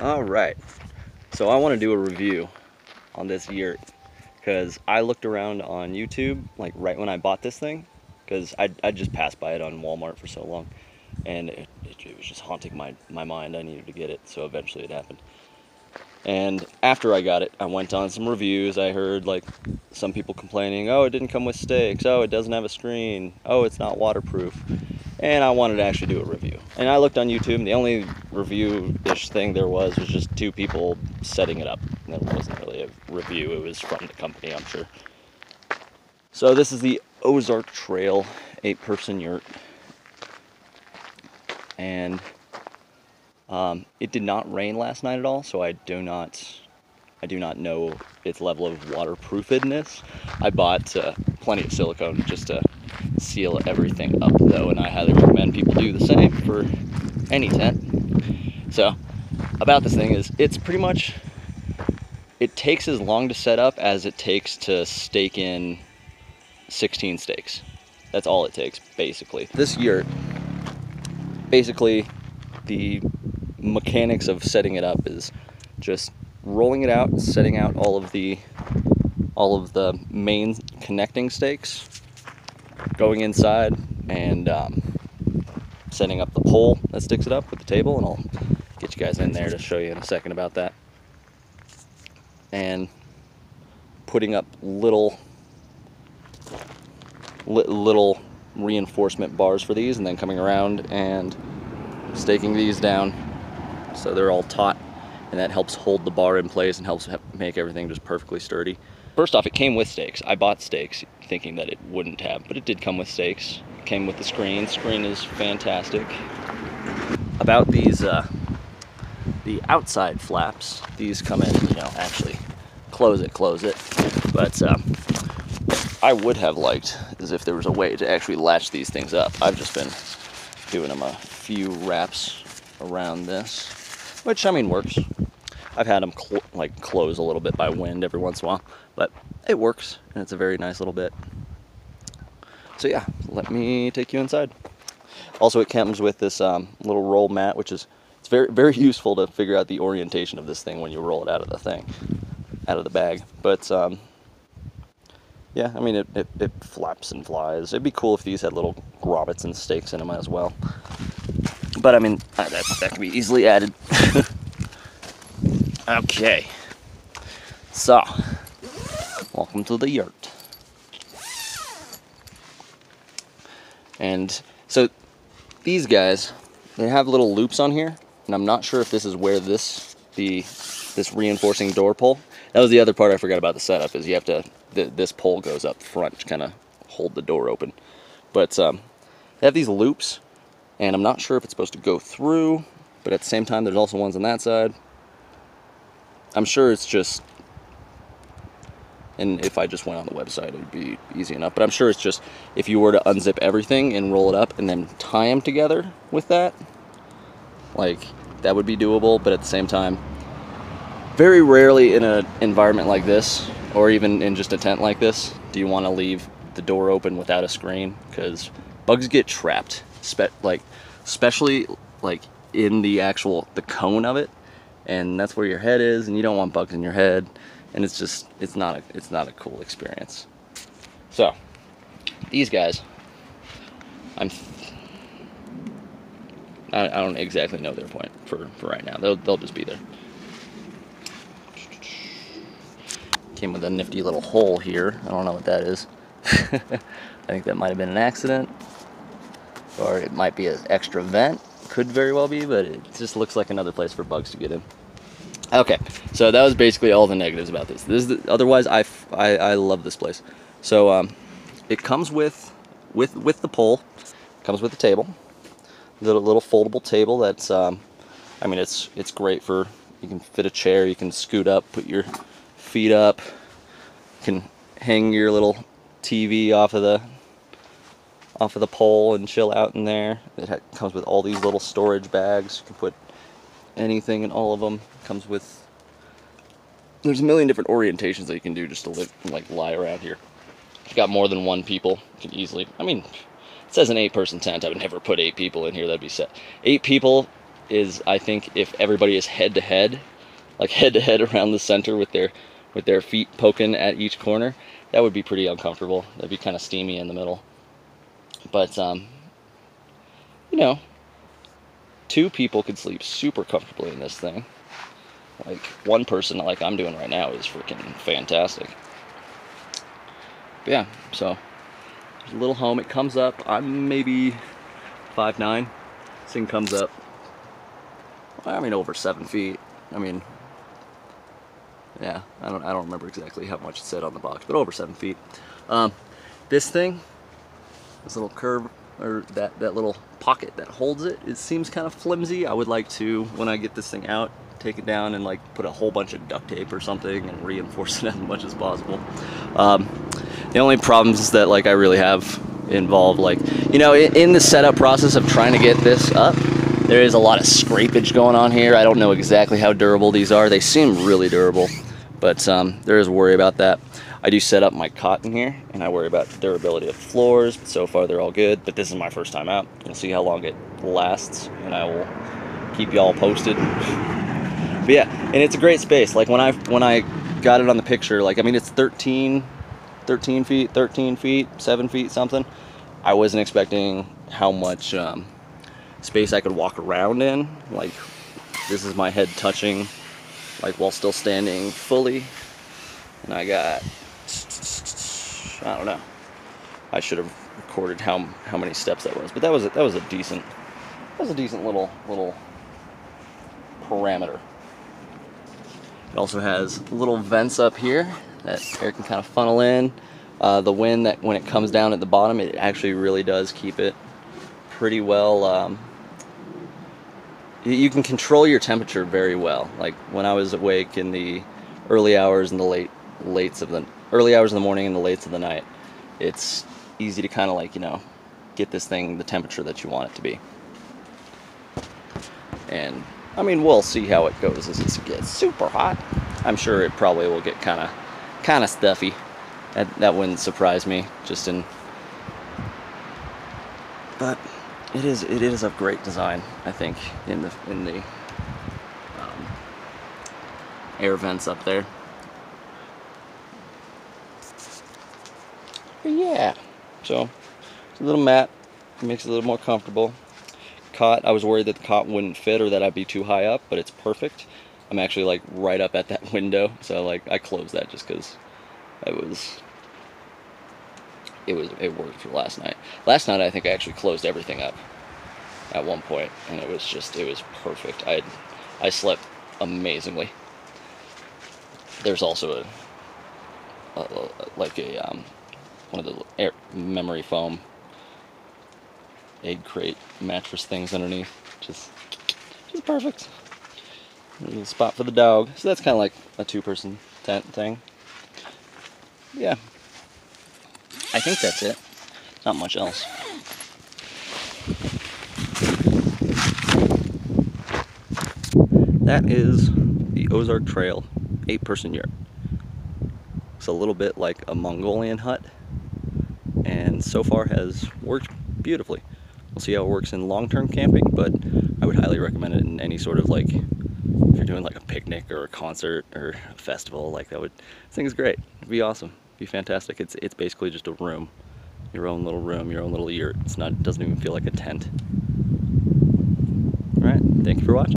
All right. So I want to do a review on this yurt because I looked around on YouTube like right when I bought this thing because I I just passed by it on Walmart for so long and it, it, it was just haunting my my mind. I needed to get it, so eventually it happened. And after I got it, I went on some reviews. I heard like some people complaining, "Oh, it didn't come with stakes. Oh, it doesn't have a screen. Oh, it's not waterproof." And I wanted to actually do a review. And I looked on YouTube, and the only review-ish thing there was was just two people setting it up. And it wasn't really a review. It was from the company, I'm sure. So this is the Ozark Trail eight-person yurt, and um, it did not rain last night at all, so I do not, I do not know its level of waterproofedness. I bought uh, plenty of silicone just to seal everything up, though, and I highly recommend people do the same for any tent. So, about this thing is, it's pretty much, it takes as long to set up as it takes to stake in 16 stakes. That's all it takes, basically. This yurt, basically, the mechanics of setting it up is just rolling it out, setting out all of the all of the main connecting stakes, going inside and um, setting up the pole that sticks it up with the table, and I'll get you guys in there to show you in a second about that. And putting up little li little reinforcement bars for these, and then coming around and staking these down so they're all taut and that helps hold the bar in place and helps make everything just perfectly sturdy. First off, it came with stakes. I bought stakes thinking that it wouldn't have, but it did come with stakes. It came with the screen. Screen is fantastic. About these, uh, the outside flaps, these come in, you know, actually close it, close it. But uh, I would have liked as if there was a way to actually latch these things up. I've just been doing them a few wraps around this which I mean works. I've had them cl like close a little bit by wind every once in a while, but it works and it's a very nice little bit. So yeah, let me take you inside. Also, it comes with this um, little roll mat, which is it's very very useful to figure out the orientation of this thing when you roll it out of the thing, out of the bag. But um, yeah, I mean it, it, it flaps and flies. It'd be cool if these had little grommets and stakes in them as well. But I mean, uh, that, that can be easily added. okay. So, welcome to the yurt. And so, these guys, they have little loops on here, and I'm not sure if this is where this, the, this reinforcing door pull, that was the other part I forgot about the setup, is you have to, th this pole goes up front to kind of hold the door open. But um, they have these loops and I'm not sure if it's supposed to go through, but at the same time, there's also ones on that side. I'm sure it's just, and if I just went on the website, it would be easy enough, but I'm sure it's just, if you were to unzip everything and roll it up and then tie them together with that, like, that would be doable, but at the same time, very rarely in an environment like this, or even in just a tent like this, do you want to leave the door open without a screen, because bugs get trapped spe like especially like in the actual the cone of it and that's where your head is and you don't want bugs in your head and it's just it's not a it's not a cool experience. So these guys i'm I, I don't exactly know their point for for right now. They'll, they'll just be there. Came with a nifty little hole here. I don't know what that is. I think that might have been an accident or it might be an extra vent could very well be but it just looks like another place for bugs to get in. Okay so that was basically all the negatives about this. This is the, otherwise I, I, I love this place. So um, it comes with with with the pole comes with the table little little foldable table that's um, I mean it's it's great for you can fit a chair you can scoot up put your feet up you can hang your little TV off of the off of the pole and chill out in there. It comes with all these little storage bags. You can put anything in all of them. It comes with there's a million different orientations that you can do just to live like lie around here. If you got more than one people, you can easily I mean it says an eight person tent. I would never put eight people in here, that'd be set. Eight people is I think if everybody is head to head, like head to head around the center with their with their feet poking at each corner, that would be pretty uncomfortable. That'd be kind of steamy in the middle. But um, you know, two people could sleep super comfortably in this thing. Like one person, like I'm doing right now, is freaking fantastic. But yeah, so a little home. It comes up. I'm maybe five nine. This thing comes up. I mean, over seven feet. I mean, yeah, I don't I don't remember exactly how much it said on the box, but over seven feet. Um, this thing, this little curve or that that little pocket that holds it, it seems kind of flimsy. I would like to when I get this thing out, take it down and like put a whole bunch of duct tape or something and reinforce it as much as possible. Um, the only problems that like I really have involved, like you know, in, in the setup process of trying to get this up there is a lot of scrapage going on here. I don't know exactly how durable these are. They seem really durable, but um, there is worry about that. I do set up my cot in here, and I worry about durability of floors. So far, they're all good, but this is my first time out. We'll see how long it lasts, and I will keep y'all posted. but yeah, and it's a great space. Like when I when I got it on the picture, like I mean, it's 13, 13 feet, 13 feet, seven feet, something. I wasn't expecting how much. Um, space I could walk around in. Like this is my head touching, like while still standing fully. And I got, I don't know. I should have recorded how how many steps that was, but that was a, that was a decent that was a decent little little parameter. It also has little vents up here that air can kind of funnel in. Uh, the wind that when it comes down at the bottom, it actually really does keep it pretty well um, you can control your temperature very well. Like when I was awake in the early hours and the late lates of the early hours in the morning and the lates of the night, it's easy to kind of like you know get this thing the temperature that you want it to be. And I mean, we'll see how it goes as it gets super hot. I'm sure it probably will get kind of kind of stuffy. That that wouldn't surprise me. Just in, but it is it is a great design I think in the in the um, air vents up there yeah so it's a little mat makes it a little more comfortable cot I was worried that the cot wouldn't fit or that I'd be too high up but it's perfect I'm actually like right up at that window so like I closed that just because I was it was it worked for last night. Last night I think I actually closed everything up at one point, and it was just it was perfect. I I slept amazingly. There's also a, a, a like a um, one of the air memory foam egg crate mattress things underneath, just just perfect. A little spot for the dog. So that's kind of like a two-person tent thing. Yeah, I think that's it. Not much else. That is the Ozark Trail 8-person yurt. It's a little bit like a Mongolian hut so far has worked beautifully. We'll see how it works in long-term camping, but I would highly recommend it in any sort of like, if you're doing like a picnic or a concert or a festival, like that would, this thing is great. It'd be awesome be fantastic. It's it's basically just a room, your own little room, your own little yurt. It's not it doesn't even feel like a tent. All right, thank you for watching.